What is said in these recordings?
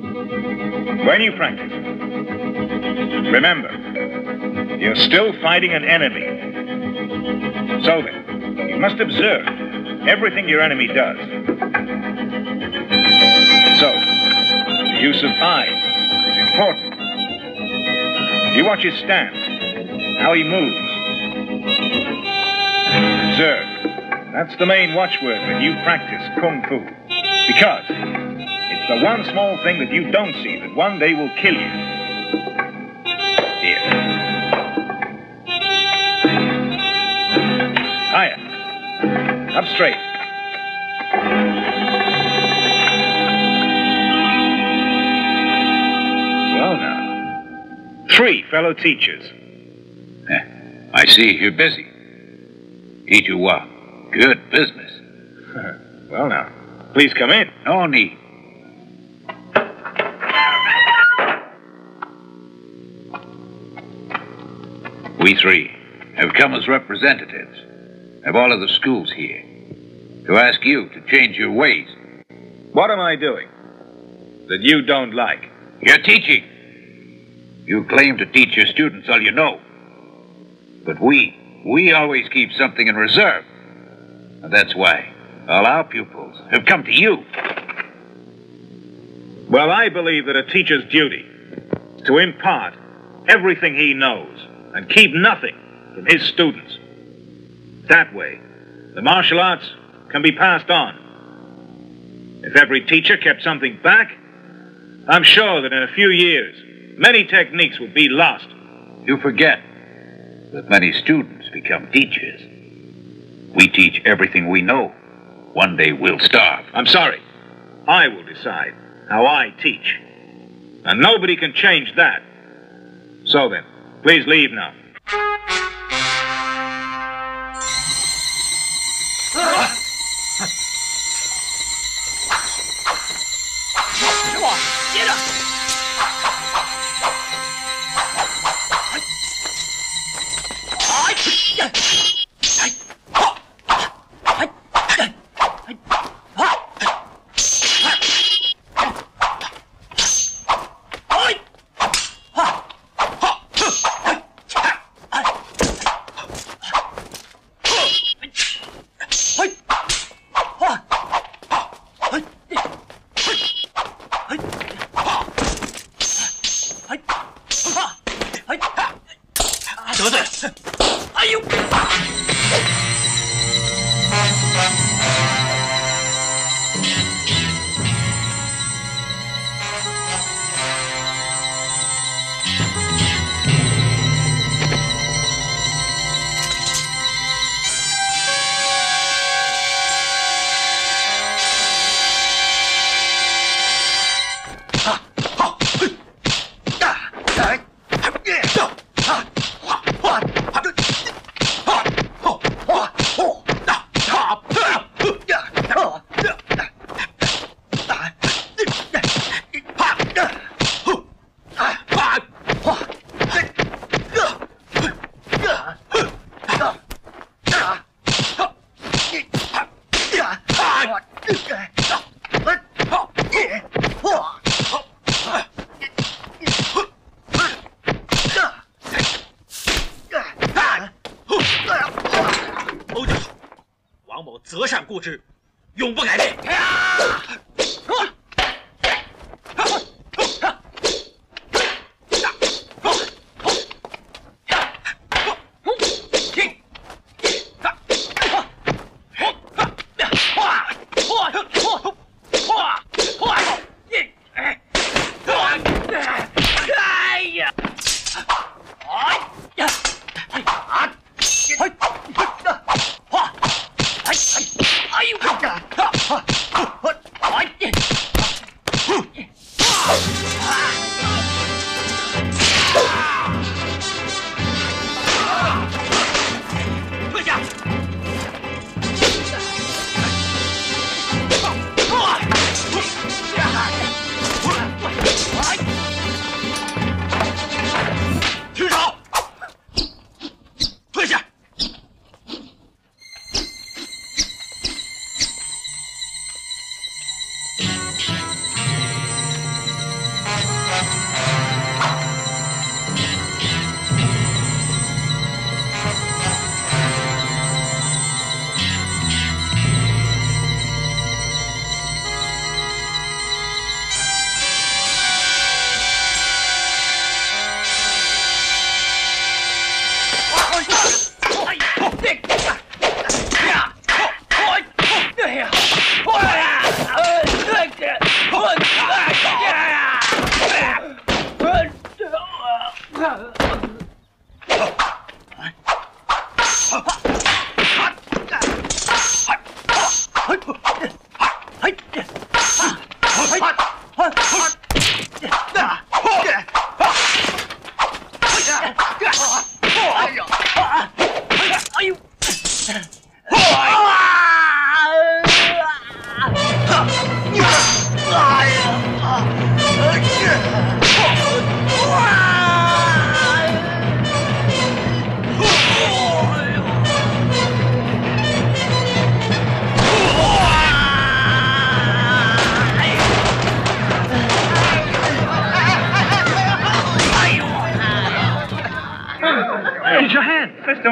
When you practice, remember, you're still fighting an enemy. So then, you must observe everything your enemy does. So, the use of eyes is important. You watch his stance, how he moves. Observe. That's the main watchword when you practice Kung Fu. Because the one small thing that you don't see that one day will kill you. Here. Higher. Up straight. Well now. Three fellow teachers. Eh, I see you're busy. What? Good business. well now. Please come in. No need. We three have come as representatives of all of the schools here to ask you to change your ways. What am I doing that you don't like? You're teaching. You claim to teach your students all you know. But we, we always keep something in reserve. And that's why all our pupils have come to you. Well, I believe that a teacher's duty is to impart everything he knows and keep nothing from his students. That way, the martial arts can be passed on. If every teacher kept something back, I'm sure that in a few years, many techniques would be lost. You forget that many students become teachers. We teach everything we know. One day we'll starve. I'm sorry. I will decide how I teach. And nobody can change that. So then, please leave now. 择善固执永不改变。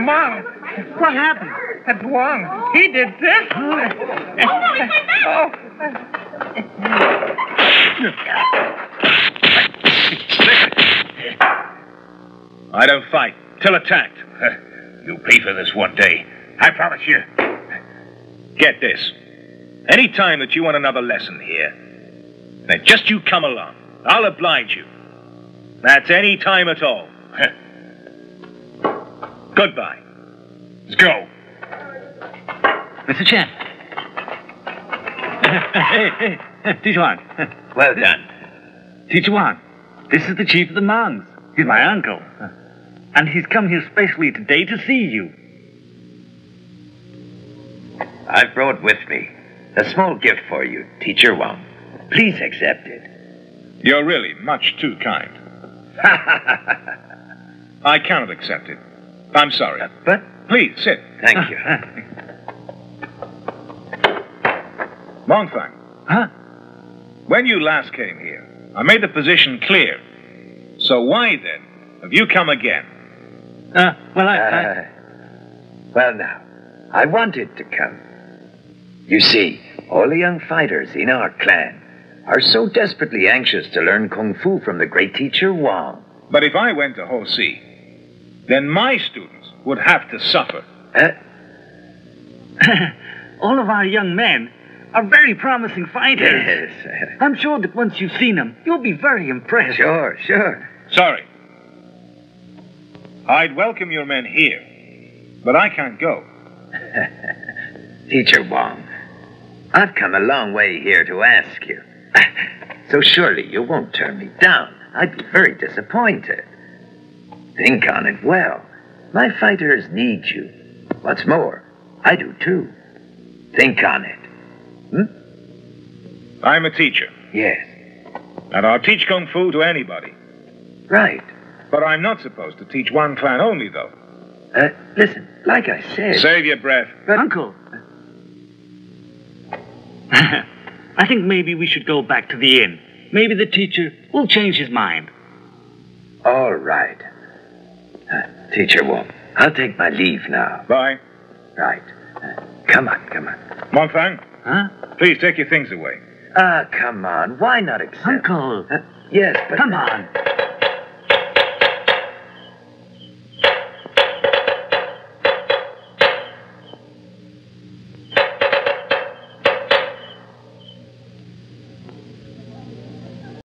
Wong, What happened? that's Wong. He did this. Oh, I don't fight till attacked. You pay for this one day. I promise you. Get this. Any time that you want another lesson here, then just you come along. I'll oblige you. That's any time at all. Goodbye. Let's go. Mr. Chen. hey, hey, Teacher Wang. Well done. Teacher Wang, this is the chief of the monks. He's my uncle. And he's come here specially today to see you. I've brought with me a small gift for you, Teacher Wang. Please accept it. You're really much too kind. I cannot accept it. I'm sorry. But Please, sit. thank you. Montfang, Huh? when you last came here, I made the position clear. So why then have you come again? Uh, well, I, I... Uh, well, now, I wanted to come. You see, all the young fighters in our clan are so desperately anxious to learn Kung Fu from the great teacher Wang. But if I went to Ho Si, then my students would have to suffer. Uh, all of our young men are very promising fighters. yes, I'm sure that once you've seen them, you'll be very impressed. sure, sure. Sorry. I'd welcome your men here, but I can't go. Teacher Wong, I've come a long way here to ask you. So surely you won't turn me down. I'd be very disappointed. Think on it well. My fighters need you. What's more, I do too. Think on it. Hmm? I'm a teacher, Yes, and I'll teach Kung Fu to anybody. right. But I'm not supposed to teach one clan only, though. Uh, listen, like I said. Save your breath. Uncle. I think maybe we should go back to the inn. Maybe the teacher will change his mind. All right. Uh, Teacher Wong, I'll take my leave now. Bye. Right. Uh, come on, come on. Montfang, Huh? please take your things away. Ah, come on. Why not accept? Uncle. Uh, yes, but. Come on.